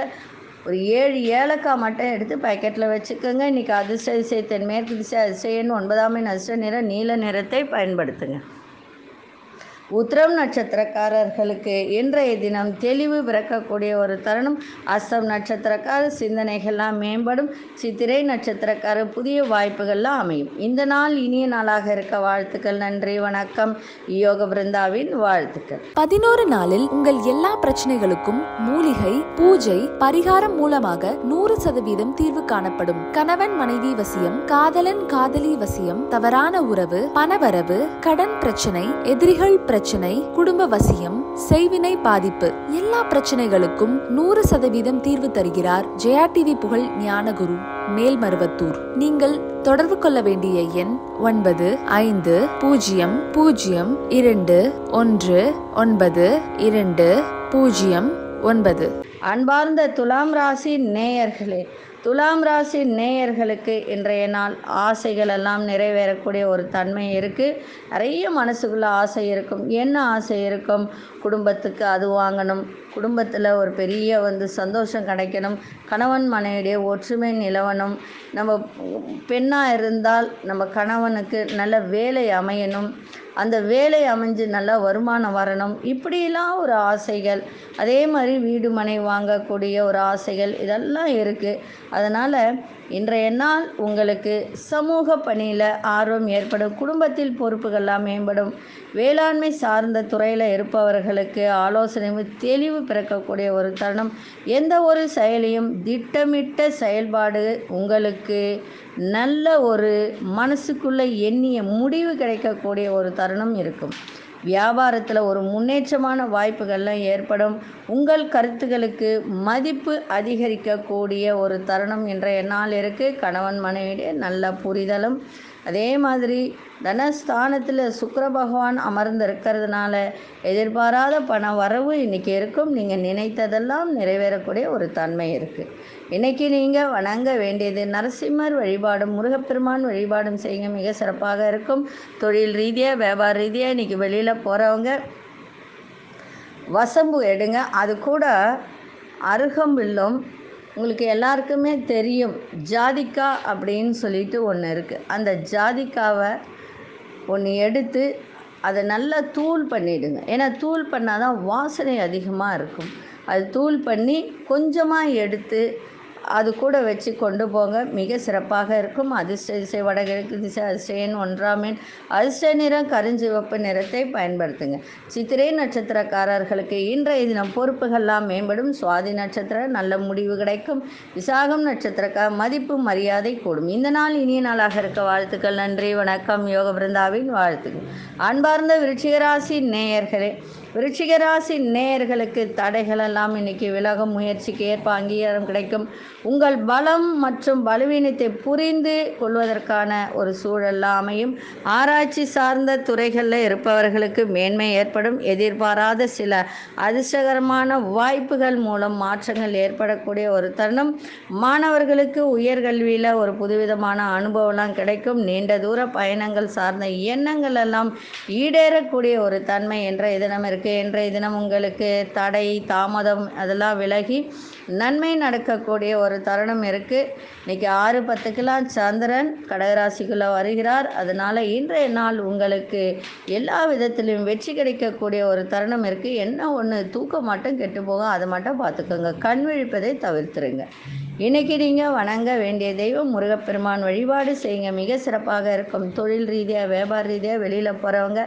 ஒரு ஏழு ஏலக்காய் மட்டும் எடுத்து பாக்கெட்டில் வச்சுக்கோங்க. இன்றைக்கி அதிர்ஷ்ட திசை தென்மேற்கு திசை அதிர்ஷ்டன் ஒன்பதாம் எண் அதிர்ஷ்ட நிறம் நீல நிறத்தை பயன்படுத்துங்க. உத்திரம் நட்சத்திரக்காரர்களுக்கு இன்றைய தினம் தெளிவு பிறக்கக்கூடிய ஒரு தருணம். அஸ்தம் நட்சத்திரக்கார சிந்தனைகள்லாம் மேம்படும். சித்திரை நட்சத்திரக்கார புதிய வாய்ப்புகள்லாம் அமையும். இந்த நாள் இனிய நாளாக இருக்க வாழ்த்துக்கள். நன்றி வணக்கம். யோக பிருந்தாவின் வாழ்த்துக்கள். பதினோரு நாளில் உங்கள் எல்லா பிரச்சனைகளுக்கும் மூலிகை பூஜை பரிகாரம் மூலமாக நூறு சதவீதம் தீர்வு காணப்படும். கணவன் மனைவி வசியம் காதலன் காதலி வசியம் தவறான உறவு பணவரவு கடன் பிரச்சனை எதிரிகள் பிரச்சனை குடும்ப வசியம் செய்வினை பாதிப்பு எல்லா பிரச்சனைகளுக்கும் நூறு சதவீதம் தீர்வு தருகிறார் ஜெயா டிவி புகழ் ஞானகுரு மேல்மருவத்தூர். நீங்கள் தொடர்பு கொள்ள வேண்டிய எண் ஒன்பது ஐந்து பூஜ்ஜியம் பூஜ்ஜியம் இரண்டு ஒன்று ஒன்பது இரண்டு பூஜ்ஜியம் ஒன்பது. அன்பார்ந்த துலாம் ராசி நேயர்களே துலாம் ராசி நேயர்களுக்கு இன்றைய நாள் ஆசைகள் எல்லாம் நிறைவேறக்கூடிய ஒரு தன்மை இருக்குது நிறைய மனசுக்குள்ள ஆசை இருக்கும். என்ன ஆசை இருக்கும்? குடும்பத்துக்கு அது வாங்கணும். குடும்பத்தில் ஒரு பெரிய வந்து சந்தோஷம் கிடைக்கணும். கணவன் மனைவியுடைய ஒற்றுமை நிலவணும். நம்ம பெண்ணாக இருந்தால் நம்ம கணவனுக்கு நல்ல வேலை அமையணும். அந்த வேலை அமைஞ்சு நல்லா வருமானம் வரணும். இப்படியெல்லாம் ஒரு ஆசைகள். அதே மாதிரி வீடு மனை வாங்கக்கூடிய ஒரு ஆசைகள் இதெல்லாம் இருக்குது அதனால் இன்றைய நாள் உங்களுக்கு சமூக பணியில் ஆர்வம் ஏற்படும் குடும்பத்தில் பொறுப்புகள்லாம் மேம்படும். வேளாண்மை சார்ந்த துறையில் இருப்பவர்களுக்கு ஆலோசனை தெளிவு பிறக்கக்கூடிய ஒரு தருணம். எந்த ஒரு செயலையும் திட்டமிட்ட செயல்பாடு உங்களுக்கு நல்ல ஒரு மனசுக்குள்ளே எண்ணிய முடிவு கிடைக்கக்கூடிய ஒரு தருணம் இருக்கும். வியாபாரத்தில் ஒரு முன்னேற்றமான வாய்ப்புகள்லாம் ஏற்படும். உங்கள் கருத்துக்களுக்கு மதிப்பு அதிகரிக்கக்கூடிய ஒரு தருணம் இன்றைய நாள் இருக்குது கணவன் மனைவியிடையே நல்ல புரிதலும் அதே மாதிரி தனஸ்தானத்தில் சுக்கர பகவான் அமர்ந்து இருக்கிறதுனால எதிர்பாராத பண வரவு இன்றைக்கி இருக்கும். நீங்கள் நினைத்ததெல்லாம் நிறைவேறக்கூடிய ஒரு தன்மை இருக்குது இன்றைக்கி நீங்கள் வணங்க வேண்டியது நரசிம்மர் வழிபாடும் முருகப்பெருமான் வழிபாடும் செய்யுங்க. மிக சிறப்பாக இருக்கும். தொழில் ரீதியாக வியாபார ரீதியாக இன்றைக்கி வெளியில் போகிறவங்க வசம்பு எடுங்க. அது கூட அருகம்பில்லும் உங்களுக்கு எல்லாருக்குமே தெரியும் ஜாதிக்கா அப்படின்னு சொல்லிட்டு ஒன்று இருக்குது அந்த ஜாதிக்காவை ஒன்று எடுத்து அதை நல்லா தூள் பண்ணிவிடுங்க ஏன்னா தூள் பண்ணால் தான் வாசனை அதிகமாக இருக்கும். அது தூள் பண்ணி கொஞ்சமாக எடுத்து அது கூட வச்சு கொண்டு போங்க. மிக சிறப்பாக இருக்கும். அதிர்ஷ்ட திசை வடகிழக்கு திசை அதிர்ஷ்டன் ஒன்றாம் அதிர்ஷ்ட நிறம் கருஞ்சிவப்பு நிறத்தை பயன்படுத்துங்க. சித்திரை நட்சத்திரக்காரர்களுக்கு இன்றைய தினம் பொறுப்புகள்லாம் மேம்படும். சுவாதி நட்சத்திரம் நல்ல முடிவு கிடைக்கும். விசாகம் நட்சத்திரக்கார மதிப்பு மரியாதை கூடும். இந்த நாள் இனிய நாளாக இருக்க வாழ்த்துக்கள் நன்றி வணக்கம். யோக பிருந்தாவின் வாழ்த்துக்கள். அன்பார்ந்த விருச்சிகராசி நேயர்களே விருச்சிகராசி நேயர்களுக்கு தடைகள் எல்லாம் இன்னைக்கு விலகும் முயற்சிக்கு ஏற்ப அங்கீகாரம் கிடைக்கும். உங்கள் பலம் மற்றும் பலவீனத்தை புரிந்து கொள்வதற்கான ஒரு சூழல்லாம் அமையும். ஆராய்ச்சி சார்ந்த துறைகளில் இருப்பவர்களுக்கு மேன்மை ஏற்படும். எதிர்பாராத சில அதிர்ஷ்டகரமான வாய்ப்புகள் மூலம் மாற்றங்கள் ஏற்படக்கூடிய ஒரு தருணம். மாணவர்களுக்கு உயர்கல்வியில் ஒரு புதுவிதமான அனுபவம்லாம் கிடைக்கும். நீண்ட தூர பயணங்கள் சார்ந்த எண்ணங்கள் எல்லாம் ஈடேறக்கூடிய ஒரு தன்மை என்ற தினம் இருக்குது இன்றைய தினம் உங்களுக்கு தடை தாமதம் அதெல்லாம் விலகி நன்மை நடக்கக்கூடிய ஒரு தருணம் இருக்குது இன்றைக்கி ஆறு பத்துக்கெல்லாம் சந்திரன் கடகராசிக்குள்ளே வருகிறார். அதனால் இன்றைய நாள் உங்களுக்கு எல்லா விதத்திலையும் வெற்றி கிடைக்கக்கூடிய ஒரு தருணம் இருக்குது என்ன ஒன்று தூக்கம் மட்டும் கெட்டு போகும் அதை மட்டும் பார்த்துக்கோங்க. கண் விழிப்பதை தவிர்த்துருங்க. இன்றைக்கி நீங்கள் வணங்க வேண்டிய தெய்வம் முருகப்பெருமான் வழிபாடு செய்யுங்க. மிக சிறப்பாக இருக்கும். தொழில் ரீதியாக வியாபார ரீதியாக வெளியில் போகிறவங்க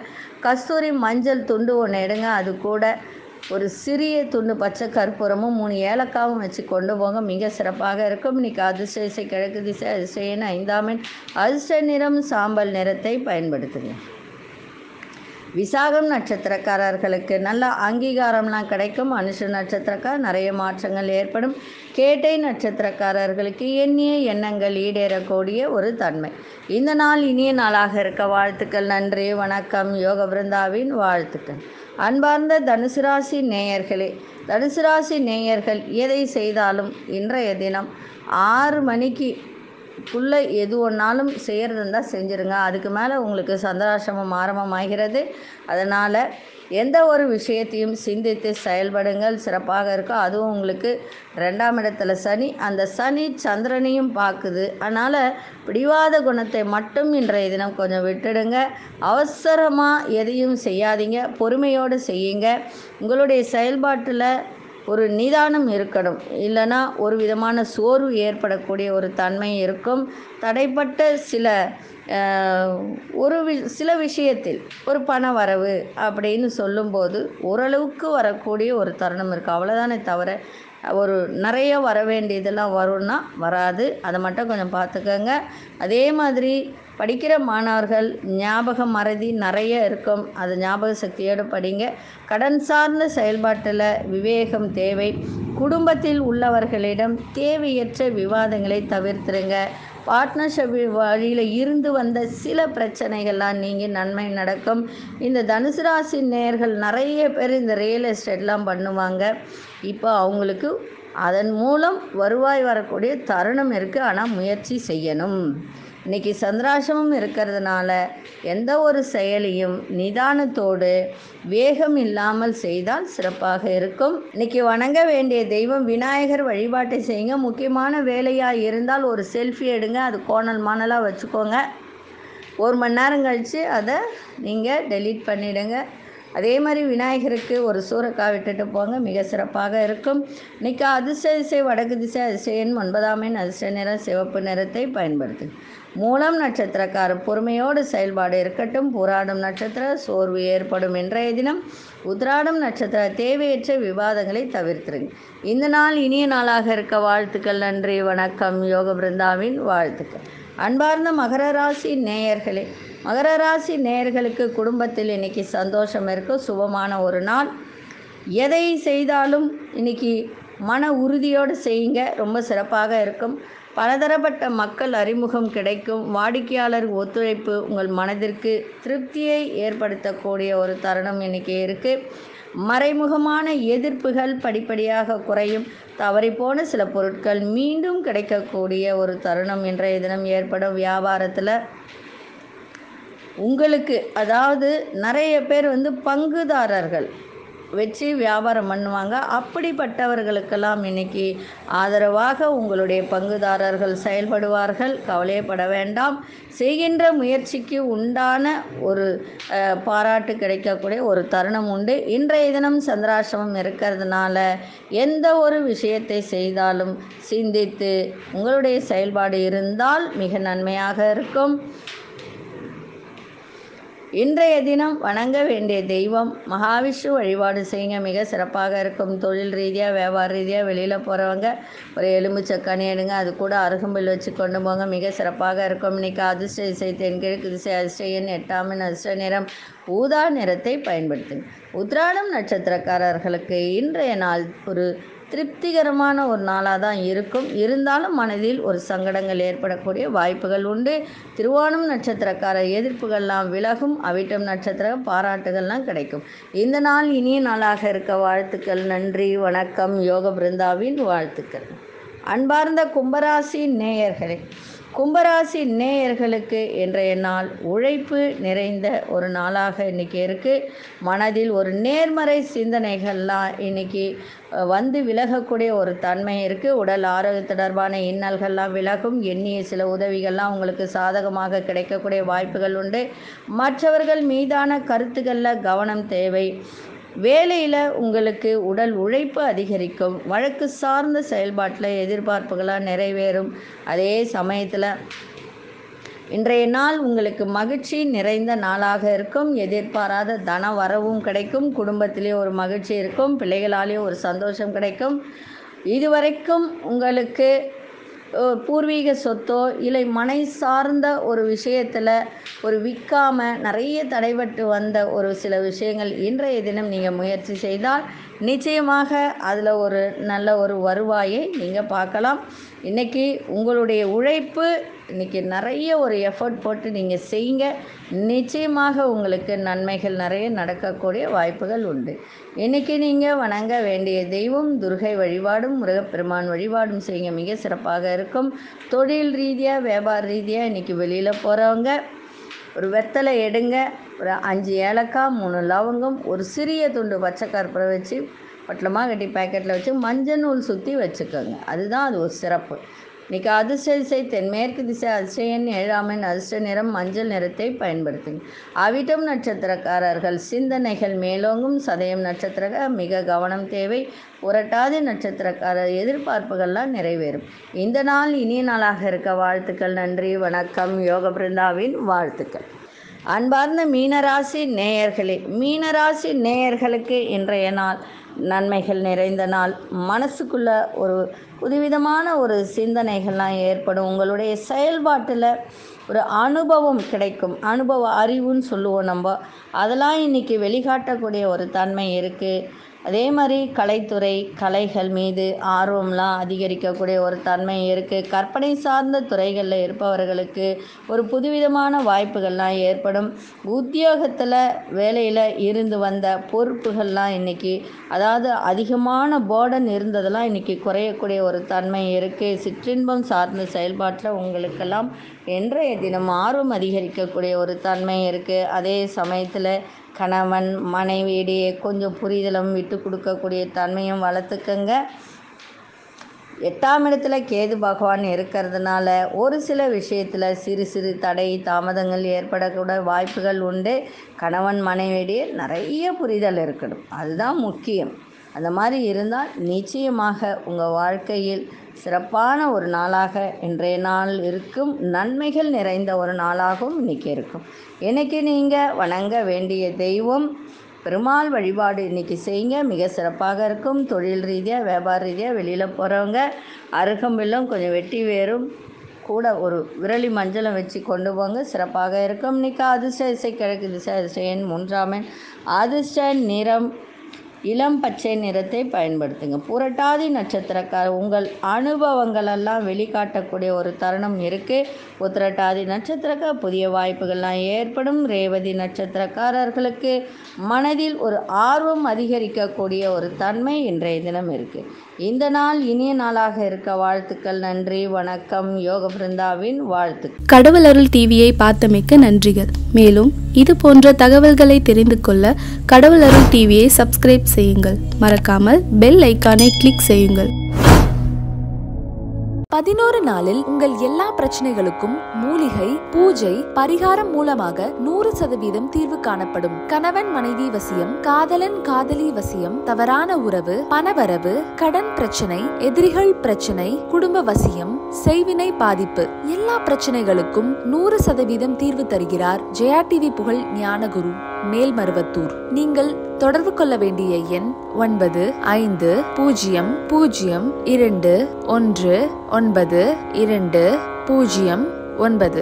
கஸ்தூரி மஞ்சள் துண்டு ஒன்று எடுங்க. அது கூட ஒரு சிறிய துண்டு பச்சை கற்பூரமும் மூணு ஏலக்காவும் வச்சு கொண்டு போங்க. மிக சிறப்பாக இருக்கும். இன்றைக்கி அதிர்ஷ்ட கிழக்கு திசை அதிர்ஷ்டன் ஐந்தாம் எண். அதிர்ஷ்ட நிறம் சாம்பல் நிறத்தை பயன்படுத்துங்க. விசாகம் நட்சத்திரக்காரர்களுக்கு நல்ல அங்கீகாரம்லாம் கிடைக்கும். அனுஷ நட்சத்திரக்கார் நிறைய மாற்றங்கள் ஏற்படும். கேட்டை நட்சத்திரக்காரர்களுக்கு எண்ணிய எண்ணங்கள் ஈடேறக்கூடிய ஒரு தன்மை. இந்த நாள் இனிய நாளாக இருக்க. வாழ்த்துக்கள் நன்றி வணக்கம். யோக பிருந்தாவின் வாழ்த்துக்கள். அன்பார்ந்த தனுசு ராசி நேயர்களே தனுசு ராசி நேயர்கள் எதை செய்தாலும் இன்றைய தினம் ஆறு மணிக்கு குள்ளே எது ஒன்றாலும் செய்கிறது இருந்தால் செஞ்சுருங்க. அதுக்கு மேலே உங்களுக்கு சந்திராசிரமம் ஆரம்பமாகிறது அதனால் எந்த ஒரு விஷயத்தையும் சிந்தித்து செயல்படுங்கள். சிறப்பாக இருக்கும் அதுவும் உங்களுக்கு ரெண்டாம் இடத்துல சனி. அந்த சனி சந்திரனையும் பார்க்குது. அதனால் பிடிவாத குணத்தை மட்டும் இன்றைய தினம் கொஞ்சம் விட்டுடுங்க. அவசரமாக எதையும் செய்யாதீங்க. பொறுமையோடு செய்யுங்க. உங்களுடைய செயல்பாட்டில் ஒரு நிதானம் இருக்கணும். இல்லைன்னா ஒரு விதமான சோர்வு ஏற்படக்கூடிய ஒரு தன்மை இருக்கும். தடைப்பட்ட சில ஒரு வி சில விஷயத்தில் ஒரு பண வரவு அப்படின்னு சொல்லும்போது ஓரளவுக்கு வரக்கூடிய ஒரு தருணம் இருக்குது அவ்வளோதானே தவிர ஒரு நிறைய வர வேண்டியதெல்லாம் வரும்னா வராது. அதை மட்டும் கொஞ்சம் பார்த்துக்கோங்க. அதே மாதிரி படிக்கிற மாணவர்கள் ஞாபக மறதி நிறைய இருக்கும். அது ஞாபக சக்தியோடு படிங்க. கடன் சார்ந்த செயல்பாட்டில் விவேகம் தேவை. குடும்பத்தில் உள்ளவர்களிடம் தேவையற்ற விவாதங்களை தவிர்த்துருங்க. பார்ட்னர்ஷிப் வழியில் இருந்து வந்த சில பிரச்சனைகள்லாம் நீங்கள் நன்மை நடக்கும். இந்த தனுசு ராசி நேயர்கள் நிறைய பேர் இந்த ரியல் எஸ்டேட்லாம் பண்ணுவாங்க. இப்போ அவங்களுக்கு அதன் மூலம் வருவாய் வரக்கூடிய தருணம் இருக்குது ஆனால் முயற்சி செய்யணும். இன்னைக்கு சந்திராசமும் இருக்கிறதுனால எந்த ஒரு செயலையும் நிதானத்தோடு வேகம் இல்லாமல் செய்தால் சிறப்பாக இருக்கும். இன்னைக்கு வணங்க வேண்டிய தெய்வம் விநாயகர் வழிபாட்டை செய்யுங்க. முக்கியமான வேலையாக இருந்தால் ஒரு செல்ஃபி எடுங்க. அது கோணல் மானலாக வச்சுக்கோங்க. ஒரு மணி நேரம் கழித்து அதை நீங்கள் டெலீட் பண்ணிவிடுங்க அதே மாதிரி விநாயகருக்கு ஒரு சூறக்காய் விட்டுட்டு போங்க. மிக சிறப்பாக இருக்கும். இன்றைக்கி அதிர்ஷ்ட திசை வடக்கு திசை அதிசயன் ஒன்பதாம் எண் அதிர்ஷ்ட நிறம் சிவப்பு நிறத்தை பயன்படுத்து மூலம் நட்சத்திரக்கார பொறுமையோடு செயல்பாடு இருக்கட்டும். போராடும் நட்சத்திர சோர்வு ஏற்படும் இன்றைய தினம் உத்ராடம் நட்சத்திர தேவையற்ற விவாதங்களை தவிர்த்துருங்க. இந்த நாள் இனிய நாளாக இருக்க வாழ்த்துக்கள் நன்றி வணக்கம். யோக பிருந்தாவின் வாழ்த்துக்கள். அன்பார்ந்த மகர ராசி நேயர்களே மகர ராசி நேயர்களுக்கு குடும்பத்தில் இன்னைக்கு சந்தோஷம் இருக்கும் சுபமான ஒரு நாள். எதை செய்தாலும் இன்னைக்கு மன உறுதியோடு செய்யுங்க ரொம்ப சிறப்பாக இருக்கும். பலதரப்பட்ட மக்கள் அறிமுகம் கிடைக்கும். வாடிக்கையாளர் ஒத்துழைப்பு உங்கள் மனதிற்கு திருப்தியை ஏற்படுத்தக்கூடிய ஒரு தருணம் இன்றைக்கி இருக்குது மறைமுகமான எதிர்ப்புகள் படிப்படியாக குறையும். தவறிப்போன சில பொருட்கள் மீண்டும் கிடைக்கக்கூடிய ஒரு தருணம் இன்றைய தினம் ஏற்படும். வியாபாரத்தில் உங்களுக்கு அதாவது நிறைய பேர் வந்து பங்குதாரர்கள் வச்சு வியாபாரம் பண்ணுவாங்க. அப்படிப்பட்டவர்களுக்கெல்லாம் இன்னைக்கு ஆதரவாக உங்களுடைய பங்குதாரர்கள் செயல்படுவார்கள். கவலையப்பட வேண்டாம். செய்கின்ற முயற்சிக்கு உண்டான ஒரு பாராட்டு கிடைக்கக்கூடிய ஒரு தருணம் உண்டு. இன்றைய தினம் சந்திராசிரமம் இருக்கிறதுனால எந்த ஒரு விஷயத்தை செய்தாலும் சிந்தித்து உங்களுடைய செயல்பாடு இருந்தால் மிக நன்மையாக இருக்கும். இன்றைய தினம் வணங்க வேண்டிய தெய்வம் மகாவிஷ்ணு வழிபாடு செய்யுங்க. மிக சிறப்பாக இருக்கும். தொழில் ரீதியாக வியாபார ரீதியாக வெளியில் போகிறவங்க ஒரு எலும்பு கனி எடுங்க. அது கூட அருகம்பில் வச்சு கொண்டு போங்க. மிக சிறப்பாக இருக்கும். இன்னைக்கு அதிர்ஷ்ட இசை தென்கிழக்கு திசை அதிர்ஷ்டன் எட்டாமின் அதிர்ஷ்ட நிறம் ஊதா நிறத்தை பயன்படுத்துங்க. உத்ராடம் நட்சத்திரக்காரர்களுக்கு இன்றைய நாள் ஒரு திருப்திகரமான ஒரு நாளாக தான் இருக்கும். இருந்தாலும் மனதில் ஒரு சங்கடங்கள் ஏற்படக்கூடிய வாய்ப்புகள் உண்டு. திருவோணம் நட்சத்திரக்கார எதிர்ப்புகள்லாம் விலகும். அவிட்டம் நட்சத்திர பாராட்டுகள்லாம் கிடைக்கும். இந்த நாள் இனிய நாளாக இருக்க வாழ்த்துக்கள். நன்றி வணக்கம். யோக பிருந்தாவின் வாழ்த்துக்கள். அன்பார்ந்த கும்பராசி நேயர்களே கும்பராசி நேயர்களுக்கு இன்றைய நாள் உழைப்பு நிறைந்த ஒரு நாளாக இன்றைக்கி இருக்குது மனதில் ஒரு நேர்மறை சிந்தனைகள்லாம் இன்னைக்கு வந்து விலகக்கூடிய ஒரு தன்மை இருக்குது உடல் ஆரோக்கிய தொடர்பான இன்னல்கள்லாம் விலகும். எண்ணிய சில உதவிகள்லாம் உங்களுக்கு சாதகமாக கிடைக்கக்கூடிய வாய்ப்புகள் உண்டு. மற்றவர்கள் மீதான கருத்துக்களில் கவனம் தேவை. வேலையில் உங்களுக்கு உடல் உழைப்பு அதிகரிக்கும் வழக்கு சார்ந்த செயல்பாட்டில் எதிர்பார்ப்புகளாக நிறைவேறும். அதே சமயத்தில் இன்றைய நாள் உங்களுக்கு மகிழ்ச்சி நிறைந்த நாளாக இருக்கும். எதிர்பாராத தன வரவும் கிடைக்கும். குடும்பத்திலே ஒரு மகிழ்ச்சி இருக்கும். பிள்ளைகளாலே ஒரு சந்தோஷம் கிடைக்கும். இதுவரைக்கும் உங்களுக்கு பூர்வீக சொத்தோ இல்லை மனை சார்ந்த ஒரு விஷயத்தில் ஒரு விற்காம நிறைய தடைபட்டு வந்த ஒரு சில விஷயங்கள் இன்றைய தினம் நீங்கள் முயற்சி செய்தால் நிச்சயமாக அதில் ஒரு நல்ல ஒரு வருவாயை நீங்கள் பார்க்கலாம். இன்றைக்கி உங்களுடைய உழைப்பு இன்றைக்கி நிறைய ஒரு எஃபர்ட் போட்டு நீங்கள் செய்யுங்க. நிச்சயமாக உங்களுக்கு நன்மைகள் நிறைய நடக்கக்கூடிய வாய்ப்புகள் உண்டு. இன்றைக்கி நீங்கள் வணங்க வேண்டிய தெய்வம் துர்கை வழிபாடும் முருகப்பெருமான் வழிபாடும் செய்யுங்க. மிக சிறப்பாக இருக்கும். தொழில் ரீதியாக வியாபார ரீதியாக இன்றைக்கி வெளியில் போகிறவங்க ஒரு வெத்தலை எடுங்க ஒரு அஞ்சு ஏலக்காய் மூணு லவங்கம் ஒரு சிறிய துண்டு பச்சை கற்பூரம் வச்சு பட்டலமாக கட்டி பேக்கெட்டில் வச்சு மஞ்சள் நூல் சுற்றி வச்சுக்கோங்க. அதுதான் அது ஒரு சிறப்பு. இன்றைக்கி அதிர்ஷ்ட திசை தென்மேற்கு திசை அதிர்ஷ்டன் ஏழாமன் அதிர்ஷ்ட நிறம் மஞ்சள் நிறத்தை பயன்படுத்துங்க. அவிட்டம் நட்சத்திரக்காரர்கள் சிந்தனைகள் மேலோங்கும் சதயம் நட்சத்திரக மிக கவனம் தேவை. புரட்டாதி நட்சத்திரக்காரர் எதிர்பார்ப்புகள்லாம் நிறைவேறும். இந்த நாள் இனிய நாளாக இருக்க வாழ்த்துக்கள் நன்றி வணக்கம். யோக பிருந்தாவின் வாழ்த்துக்கள். அன்பார்ந்த மீனராசி நேயர்களே மீனராசி நேயர்களுக்கு இன்றைய நாள் நன்மைகள் நிறைந்த நாள். மனசுக்குள்ள ஒரு புதுவிதமான ஒரு சிந்தனைகள்லாம் ஏற்படும். உங்களுடைய செயல்பாட்டில் ஒரு அனுபவம் கிடைக்கும். அனுபவ அறிவுன்னு சொல்லுவோம் நம்ம. அதெல்லாம் இன்றைக்கி வெளிக்காட்டக்கூடிய ஒரு தன்மை இருக்குது அதே மாதிரி கலைத்துறை கலைகள் மீது ஆர்வம்லாம் அதிகரிக்கக்கூடிய ஒரு தன்மை இருக்குது கற்பனை சார்ந்த துறைகளில் இருப்பவர்களுக்கு ஒரு புதுவிதமான வாய்ப்புகள்லாம் ஏற்படும். உத்தியோகத்தில் வேலையில் இருந்து வந்த பொறுப்புகள்லாம் இன்றைக்கி அதாவது அதிகமான போர்டன் இருந்ததெல்லாம் இன்றைக்கி குறையக்கூடிய ஒரு தன்மை இருக்குது சிற்றின்பம் சார்ந்த செயல்பாட்டில் உங்களுக்கெல்லாம் இன்றைய தினம் ஆர்வம் அதிகரிக்கக்கூடிய ஒரு தன்மை இருக்குது அதே சமயத்தில் கணவன் மனைவியிடையே கொஞ்சம் புரிதலும் விட்டு கொடுக்கக்கூடிய தன்மையும் வளர்த்துக்கங்க. எட்டாம் இடத்துல கேது பகவான் இருக்கிறதுனால ஒரு சில விஷயத்தில் சிறு சிறு தடை தாமதங்கள் ஏற்படக்கூட வாய்ப்புகள் உண்டு. கணவன் மனைவியிடையே நிறைய புரிதல் இருக்கணும். அதுதான் முக்கியம். அந்த மாதிரி இருந்தால் நிச்சயமாக உங்கள் வாழ்க்கையில் சிறப்பான ஒரு நாளாக இன்றைய நாள் இருக்கும். நன்மைகள் நிறைந்த ஒரு நாளாகவும் இன்றைக்கி இருக்கும். இன்றைக்கி நீங்கள் வணங்க வேண்டிய தெய்வம் பெருமாள் வழிபாடு இன்றைக்கி செய்யுங்க. மிக சிறப்பாக இருக்கும். தொழில் ரீதியாக வியாபார ரீதியாக வெளியில் போகிறவங்க அருகம்பில்லும் கொஞ்சம் வெட்டி வேரும். கூட ஒரு விரலி மஞ்சளை வச்சு கொண்டு போங்க. சிறப்பாக இருக்கும். இன்றைக்கி அதிர்ஷ்ட இசை கிழக்கு திசை அதிர்ஷ்ட எண் மூன்றாம் எண் அதிர்ஷ்ட நிறம் இளம் பச்சை நிறத்தை பயன்படுத்துங்க. புரட்டாதி நட்சத்திரக்கார உங்கள் அனுபவங்களெல்லாம் வெளிக்காட்டக்கூடிய ஒரு தருணம் இருக்குது உத்திரட்டாதி நட்சத்திரக்கார புதிய வாய்ப்புகள்லாம் ஏற்படும். ரேவதி நட்சத்திரக்காரர்களுக்கு மனதில் ஒரு ஆர்வம் அதிகரிக்கக்கூடிய ஒரு தன்மை இன்றைய தினம் இருக்குது இந்த நாள் இனிய நாளாக இருக்க வாழ்த்துக்கள். நன்றி வணக்கம். யோக பிருந்தாவின் வாழ்த்து கடவுள் அருள் டிவியை பார்த்தமைக்க நன்றிகள். மேலும் இது போன்ற தகவல்களை தெரிந்து கொள்ள கடவுள் அருள் டிவியை சப்ஸ்கிரைப் செய்யுங்கள். மறக்காமல் பெல் ஐக்கானை கிளிக் செய்யுங்கள். பதினோரு நாளில் உங்கள் எல்லா பிரச்சனைகளுக்கும் மூலிகை பூஜை பரிகாரம் மூலமாக நூறு சதவீதம் தீர்வு காணப்படும். கணவன் மனைவி வசியம் காதலன் காதலி வசியம் தவறான உறவு பணவரவு கடன் பிரச்சனை எதிரிகள் பிரச்சனை குடும்ப வசியம் செய்வினை பாதிப்பு. எல்லா பிரச்சனைகளுக்கும் நூறு சதவீதம் தீர்வு தருகிறார் ஜெயா டிவி புகழ் ஞானகுரு மேல்மருவத்தூர். நீங்கள் தொடர்பு கொள்ள வேண்டிய எண் ஒன்பது ஐந்து பூஜ்ஜியம் பூஜ்ஜியம் இரண்டு ஒன்று ஒன்பது இரண்டு பூஜ்ஜியம் ஒன்பது.